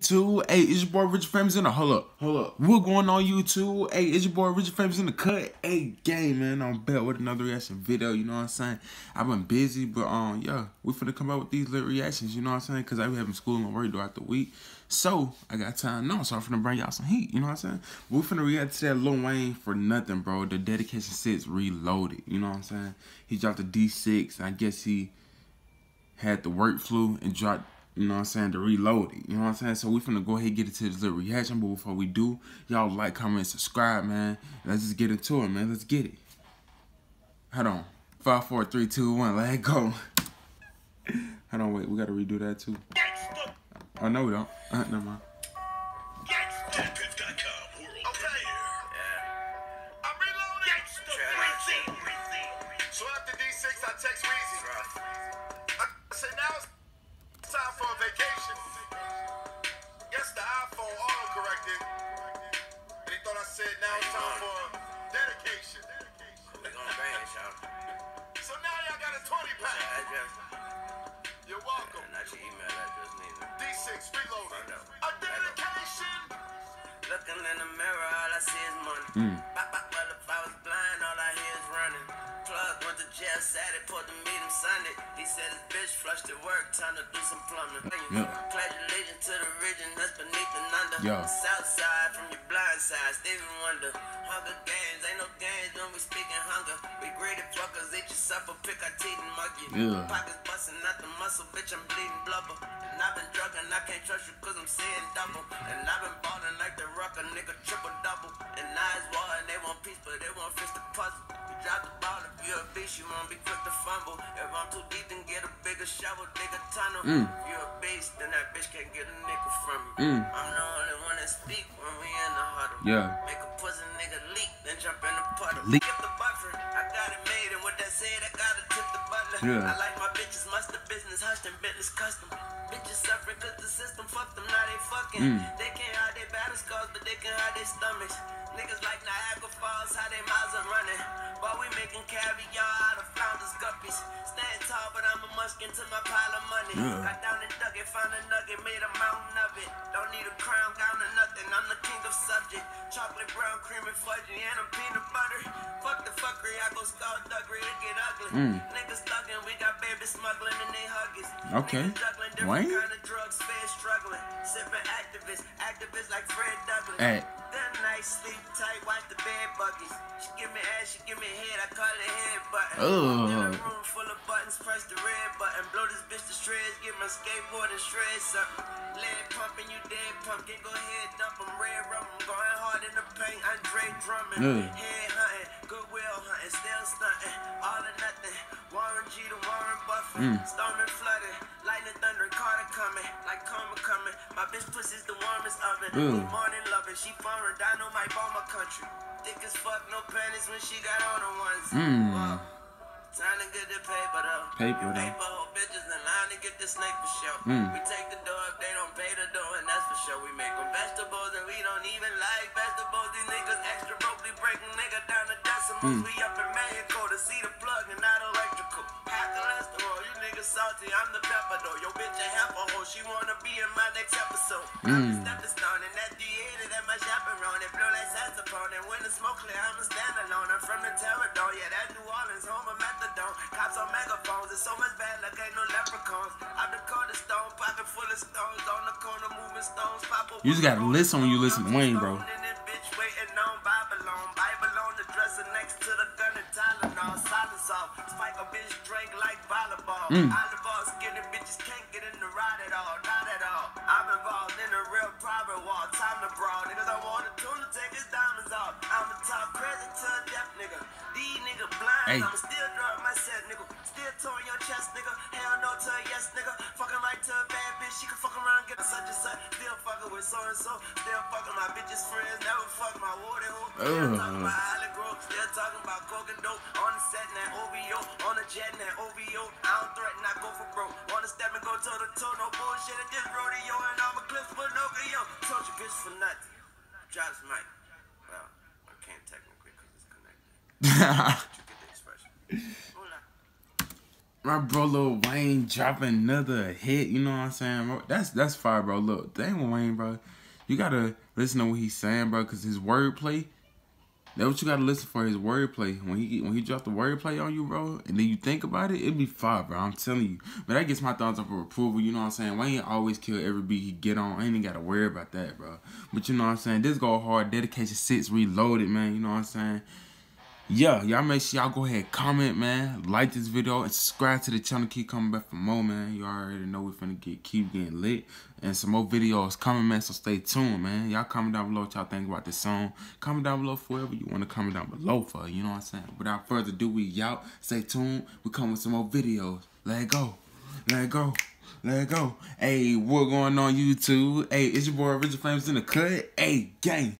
Two, hey, it's your boy Richdanfamous in the hold up, hold up. We're going on YouTube. Hey, it's your boy Richdanfamous in the cut. Hey, game man, I'm back with another reaction video. You know what I'm saying? I've been busy, but um, yeah, we finna come out with these little reactions. You know what I'm saying? Cause I be having school and work throughout the week, so I got time now. So I'm finna bring y'all some heat. You know what I'm saying? We finna react to that Lil Wayne for nothing, bro. The dedication six reloaded. You know what I'm saying? He dropped the D6. I guess he had the work flu and dropped you know what I'm saying, to reload it. You know what I'm saying? So we finna go ahead and get into this little reaction. But before we do, y'all like, comment, subscribe, man. Let's just get into it, man. Let's get it. Hold on. Five, four, three, two, one. Let go. Hold on, wait. We gotta redo that too. Oh no, we don't. Uh, never mind. So after D6, I text Weezy. I said now time for a vacation. Guess the iPhone auto corrected. And he thought I said now it's time for dedication. So now y'all got a 20 pack. You're welcome. Not your email address neither. D6 reloaded. A dedication. Looking in the mirror, all I see is money. Mm. Bop, bop, well, if I was blind, all I hear is running. Plug went to jail Saturday, put the meet him Sunday. He said his bitch flushed at work, time to do some plumbing. Yeah. Pledge to the region that's beneath and under. Yeah. South side from your blind side, Stevie Wonder. Hunger games, ain't no games when we speaking hunger. We greedy fuckers, eat your supper, pick our teeth and mug you. Yeah. Pockets busting the muscle, bitch, I'm bleeding blubber. And I've been drugging, I can't trust you cause I'm seeing double. And I've been balling like the rock, a nigga triple double. And eyes and they want peace, but they want fix the puzzle. Drop the ball if you're a you won't be quick to fumble. If I'm too deep, then get a bigger shovel, dig a tunnel. Mm. If you're a then that bitch can't get a nickel from me. Mm. I'm the only one that speak when we in the huddle. Yeah. Make a pussy nigga leak, then jump in the puddle. Leak. Get the buffer, I got it made, and with that said, I gotta tip the butler. Yeah. I like my bitches, must the business, hushed and business custom. Bitches suffering cause the system fucked them, now they fucking. Mm. They can't hide their battle scars, but they can hide their stomachs. Niggas like Niagara Falls, how they miles are running. While we making caviar out of flounders, guppies. Stand tall, but I'm a muskin to my pile of money. Yeah. Got down and dug it, found a nugget, made a mountain of it. Don't need a crown, gown or nothing, I'm the king of subject. Chocolate brown, cream and fudgy, and I'm peanut butter. Fuck the fuckery, I go skullduggery, it get ugly. Mm. Niggas thuggin', we got babies smuggling and they huggies. Okay. Juggling different Wayne? kind of drugs, fed struggling. Sipping activists, activists like Fred Douglass. Hey. Good night, sleep tight, watch the bed buggies. She give me ass, she give me head, I call it head button. Oh. In a room full of buttons, press the red button. Blow this bitch to shreds, get my skateboard and shred something. Lead pumping, you dead pumpkin, go ahead, dump them red rum. Going hard in the paint, Andre Drummond. Mm. Head hunting, still stunting. All or nothing, Warren G to Warren Buffett. Mm. Stone and flooded, lightning, thunder, Carter coming, like karma coming. My bitch pussy's the warmest oven. Good morning loving, she foreign, Dino might bomb my country. Thick as fuck, no panties when she got on the ones. Mm. Wow. Time to get the paper though. Paper though. Paper whole bitches in line to get the snake for sure. Mm. We take the if they don't pay the dough, and that's for sure. We make them vegetables and we don't even like vegetables. These niggas extra broke, we nigga down to decimals. Mm. We up in Mexico to see the salty, I'm the pepper though. Your bitch a half a hoe, she wanna be in my next episode. Mm. I'm the stepping stone and that D80 that my chaperone. It blow like saxophone and when the smoke clear, I'm a standalone. I'm from the terror dome, yeah, that New Orleans home of methadone. Cops on megaphones, it's so much bad, like ain't no leprechauns. I'm the corner stone, pocket full of stones, on the corner moving stones. Pop you just gotta listen when you listen to Wayne, bro. Mm. Hey. Still my set, nigga. Still towing your chest, nigga. Hell no to a yes, nigga. Fucking right to a bad bitch, she can fuck around, get a such and such. Still fucking with so and so. Still fucking my bitches' friends, never fuck my water hoe. Still talking about Hollygrove, still talking about coke and dope. On the set, that OVO. On the jet, that OVO. I don't threaten, I go for broke. Wanna step and go toe to toe, no bullshit at this rodeo. And all my clips for no yo. Told you bitch for nothing. Drop this mic. Well, I can't technically because it's connected. you get the expression. My bro Lil Wayne dropping another hit, you know what I'm saying, bro? That's that's fire, bro. Look, dang Wayne, bro. You gotta listen to what he's saying, bro, cause his wordplay. That's what you gotta listen for his wordplay. When he when he drop the wordplay on you, bro, and then you think about it, it be fire, bro. I'm telling you. But that gets my thumbs up for approval. You know what I'm saying? Wayne always kill every beat he get on. I ain't even gotta worry about that, bro. But you know what I'm saying? This go hard. Dedication six reloaded, man. You know what I'm saying? Yeah, y'all make sure y'all go ahead comment, man. Like this video and subscribe to the channel. Keep coming back for more, man. You all already know we finna get keep getting lit. And some more videos coming, man. So stay tuned, man. Y'all comment down below what y'all think about this song. Comment down below forever you want to comment down below for. You know what I'm saying? Without further ado, we out. Stay tuned. We come with some more videos. Let it go. Let it go. Let it go. Hey, what going on YouTube? Hey, it's your boy Richard Flames in the cut. Hey, gang.